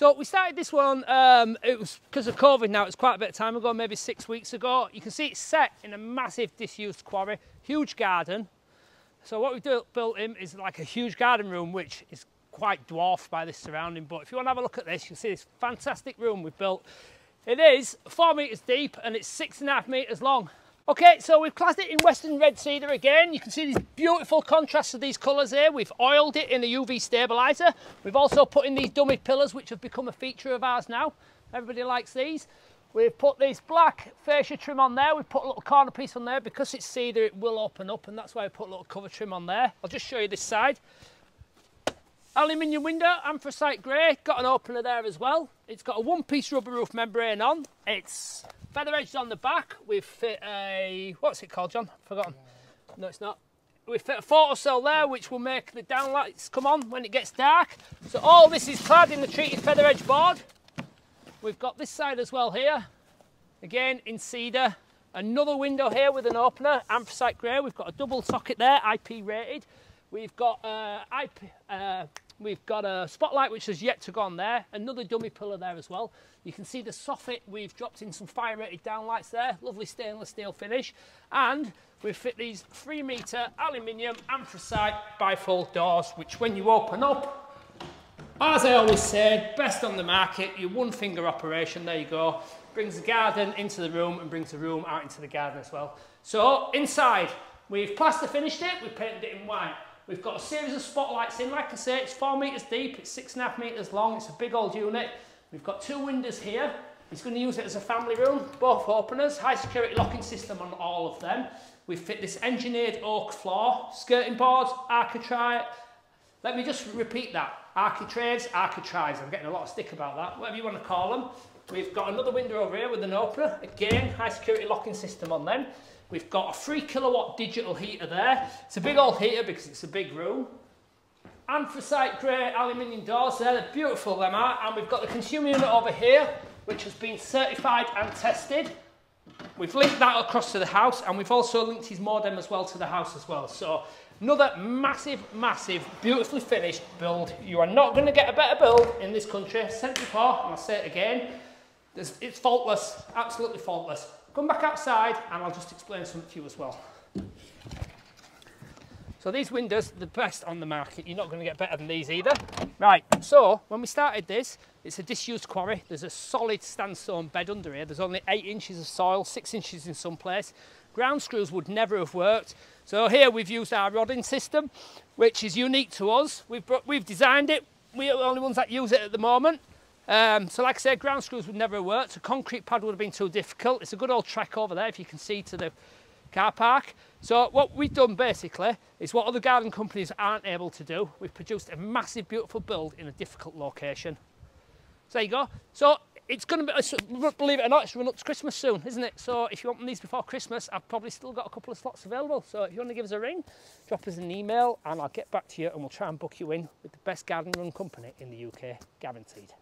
So we started this one, um, it was because of COVID now, it's quite a bit of time ago, maybe six weeks ago. You can see it's set in a massive disused quarry, huge garden. So what we've built in is like a huge garden room, which is quite dwarfed by this surrounding. But if you want to have a look at this, you can see this fantastic room we've built. It is four metres deep and it's six and a half metres long. Okay, so we've classed it in Western Red Cedar again. You can see these beautiful contrasts of these colours here. We've oiled it in a UV stabiliser. We've also put in these dummy pillars, which have become a feature of ours now. Everybody likes these. We've put this black fascia trim on there. We've put a little corner piece on there. Because it's cedar, it will open up, and that's why I put a little cover trim on there. I'll just show you this side. Aluminium window, anthracite grey, got an opener there as well. It's got a one-piece rubber roof membrane on. It's Feather edges on the back. We've fit a, what's it called, John? Forgotten. No, it's not. We've fit a photo cell there, which will make the downlights come on when it gets dark. So all this is clad in the treated feather edge board. We've got this side as well here. Again, in cedar. Another window here with an opener, anthracite grey. We've got a double socket there, IP rated. We've got uh, IP, uh, We've got a spotlight which has yet to go on there, another dummy pillar there as well. You can see the soffit, we've dropped in some fire rated downlights there, lovely stainless steel finish. And we've fit these three metre aluminium anthracite bifold doors, which when you open up, as I always say, best on the market, your one finger operation, there you go. Brings the garden into the room and brings the room out into the garden as well. So inside, we've plaster finished it, we've painted it in white. We've got a series of spotlights in. Like I say, it's four metres deep, it's six and a half metres long, it's a big old unit. We've got two windows here. He's going to use it as a family room, both openers, high security locking system on all of them. We've fit this engineered oak floor, skirting boards, architrave. Let me just repeat that. Architraves, architraves. I'm getting a lot of stick about that, whatever you want to call them. We've got another window over here with an opener. Again, high security locking system on them. We've got a 3 kilowatt digital heater there. It's a big old heater because it's a big room. Anthracite grey aluminium doors there, they're beautiful them are. And we've got the consumer unit over here, which has been certified and tested. We've linked that across to the house and we've also linked his modem as well to the house as well. So another massive, massive, beautifully finished build. You are not going to get a better build in this country. I've said before and I'll say it again. It's faultless, absolutely faultless. Come back outside and I'll just explain something to you as well. So these windows, the best on the market. You're not going to get better than these either. Right, so when we started this, it's a disused quarry. There's a solid sandstone bed under here. There's only eight inches of soil, six inches in some place. Ground screws would never have worked. So here we've used our rodding system, which is unique to us. We've, we've designed it. We're the only ones that use it at the moment. Um, so like I said, ground screws would never have worked. A concrete pad would have been too difficult. It's a good old track over there, if you can see to the car park. So what we've done basically is what other garden companies aren't able to do. We've produced a massive, beautiful build in a difficult location. So there you go. So it's going to be, believe it or not, it's run up to Christmas soon, isn't it? So if you want these before Christmas, I've probably still got a couple of slots available. So if you want to give us a ring, drop us an email and I'll get back to you and we'll try and book you in with the best garden run company in the UK, guaranteed.